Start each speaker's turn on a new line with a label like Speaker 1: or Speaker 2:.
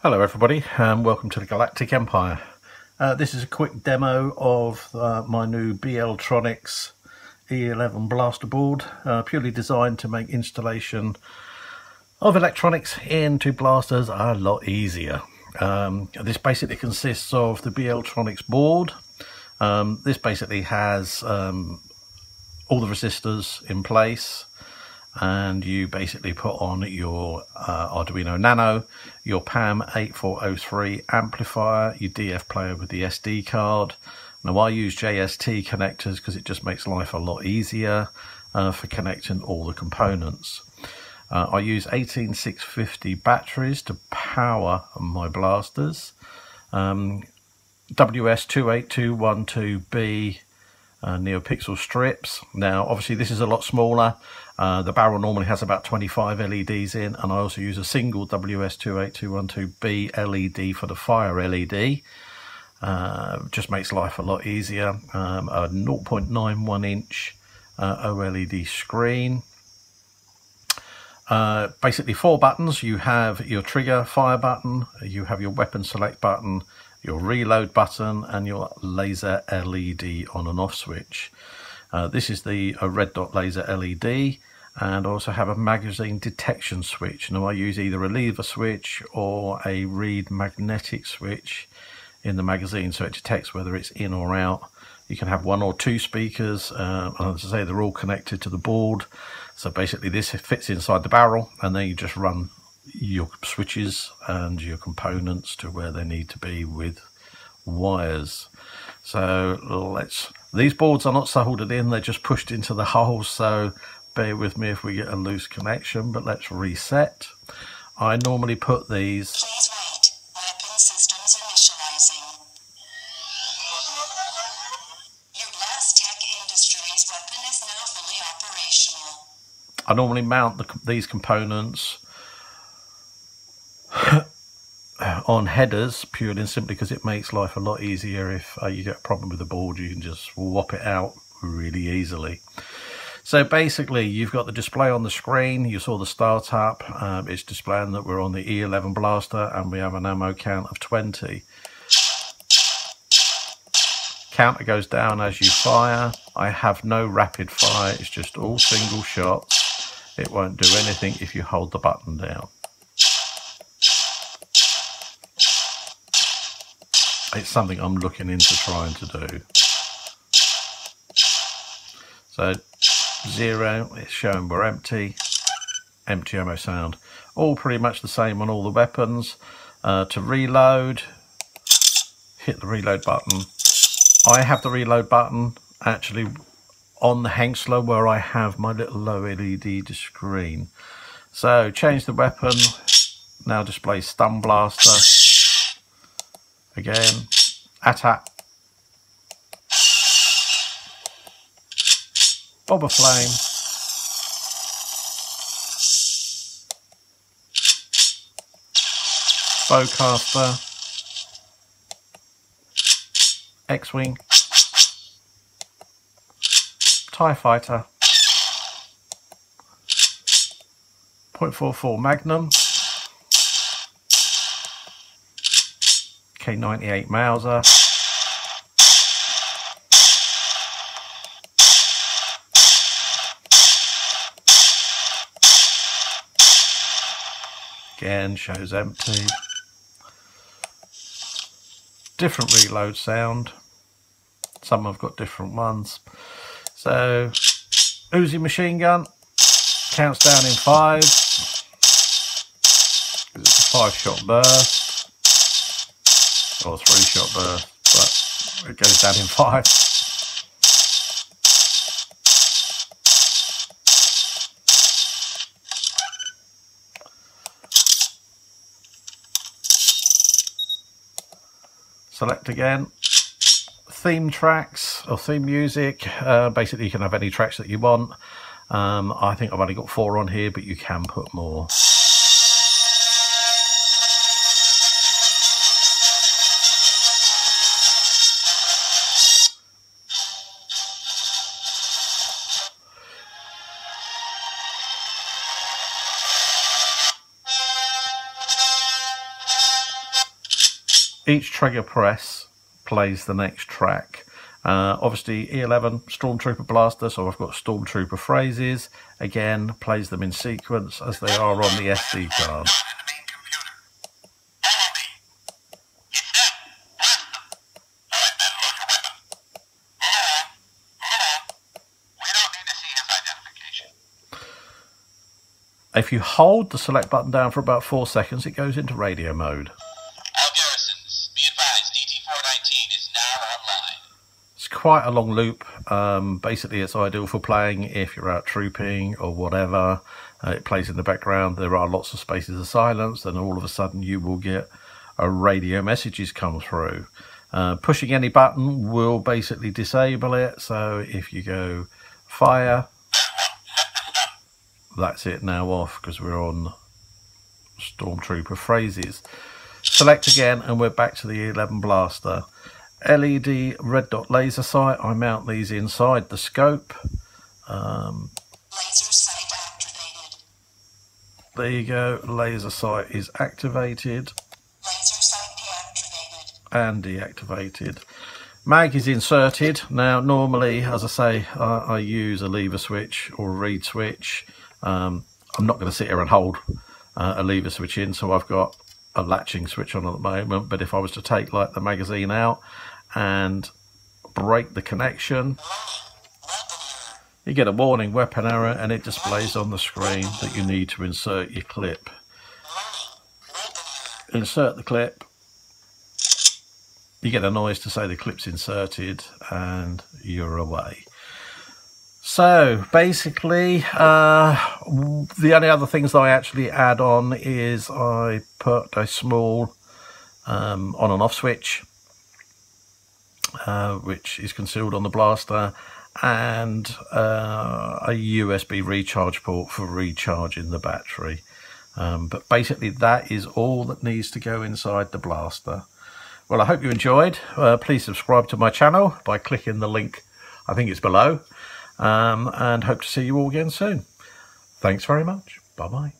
Speaker 1: Hello everybody and welcome to the Galactic Empire. Uh, this is a quick demo of uh, my new BLTroniX E11 blaster board, uh, purely designed to make installation of electronics into blasters a lot easier. Um, this basically consists of the BLTroniX board. Um, this basically has um, all the resistors in place and you basically put on your uh, Arduino Nano, your PAM8403 amplifier, your DFPlayer with the SD card. Now I use JST connectors because it just makes life a lot easier uh, for connecting all the components. Uh, I use 18650 batteries to power my blasters. Um, WS2812B uh, NeoPixel strips. Now obviously this is a lot smaller uh, the barrel normally has about 25 LEDs in and I also use a single WS2812B LED for the fire LED. Uh, just makes life a lot easier. Um, a 0.91 inch uh, OLED screen. Uh, basically four buttons. You have your trigger fire button, you have your weapon select button, your reload button and your laser LED on and off switch. Uh, this is the red dot laser LED and also have a magazine detection switch. Now I use either a lever switch or a reed magnetic switch in the magazine so it detects whether it's in or out. You can have one or two speakers, uh, and as I say, they're all connected to the board. So basically this fits inside the barrel and then you just run your switches and your components to where they need to be with wires. So let's, these boards are not soldered in, they're just pushed into the holes. So bear with me if we get a loose connection, but let's reset. I normally put these...
Speaker 2: Please wait. Weapon systems initializing. Your BlasTech Industries weapon is now fully operational.
Speaker 1: I normally mount the, these components on headers purely and simply because it makes life a lot easier if uh, you get a problem with the board you can just swap it out really easily so basically, you've got the display on the screen. You saw the startup. Um, it's displaying that we're on the E11 blaster and we have an ammo count of 20. Counter goes down as you fire. I have no rapid fire. It's just all single shots. It won't do anything if you hold the button down. It's something I'm looking into trying to do. So zero, it's showing we're empty, empty ammo sound. All pretty much the same on all the weapons. Uh, to reload, hit the reload button. I have the reload button actually on the Hengstler where I have my little low LED screen. So change the weapon, now display stun blaster. Again, attack Bob a flame. Bowcaster. X-Wing. TIE Fighter. .44 Magnum. K98 Mauser. Again, shows empty. Different reload sound. Some have got different ones. So, Uzi machine gun counts down in five. Five shot burst. Or three shot burst, but it goes down in five. select again. Theme tracks or theme music uh, basically you can have any tracks that you want. Um, I think I've only got four on here but you can put more each trigger press plays the next track. Uh, obviously, E11 Stormtrooper Blaster, so I've got Stormtrooper phrases. Again, plays them in sequence as they are on the SD card. If you hold the select button down for about four seconds, it goes into radio mode. Quite a long loop. Um, basically, it's ideal for playing if you're out trooping or whatever. Uh, it plays in the background. There are lots of spaces of silence, and all of a sudden, you will get a radio messages come through. Uh, pushing any button will basically disable it. So if you go fire, that's it now off because we're on Stormtrooper phrases. Select again, and we're back to the 11 blaster. LED red dot laser sight. I mount these inside the scope. Um,
Speaker 2: Laser sight activated.
Speaker 1: there you go. Laser sight is activated
Speaker 2: Laser sight deactivated.
Speaker 1: and deactivated. Mag is inserted. Now, normally, as I say, I, I use a lever switch or a reed switch. Um, I'm not going to sit here and hold uh, a lever switch in, so I've got a latching switch on at the moment. But if I was to take like the magazine out and break the connection, you get a warning weapon error and it displays on the screen that you need to insert your clip. Insert the clip. You get a noise to say the clip's inserted and you're away. So basically, uh, the only other things that I actually add on is I put a small um, on and off switch, uh, which is concealed on the blaster, and uh, a USB recharge port for recharging the battery. Um, but basically, that is all that needs to go inside the blaster. Well, I hope you enjoyed. Uh, please subscribe to my channel by clicking the link, I think it's below, um, and hope to see you all again soon. Thanks very much. Bye bye.